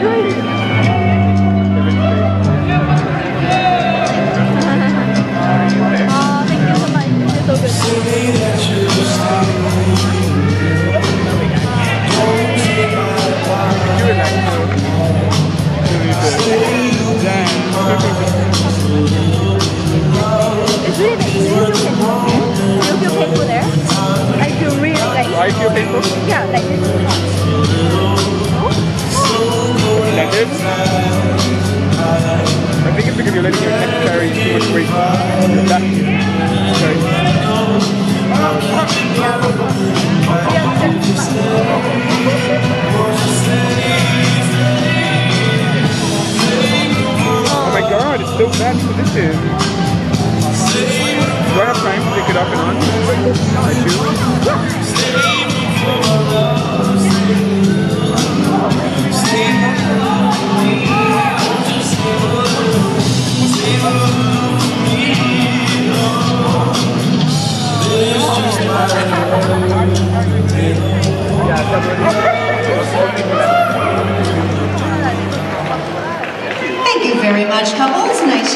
great. Oh, thank you so much. You're so good. You relax too. You need to- It's really big. Do you feel painful? Do you feel painful there? Like you really feel painful? yeah, like this. I think it's because you're letting your neck carry too much weight. That, sorry. Oh my god, it's so bad position. Do I have time to take it off and on? Thank you very much, couples. Nice